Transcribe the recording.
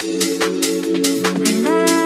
I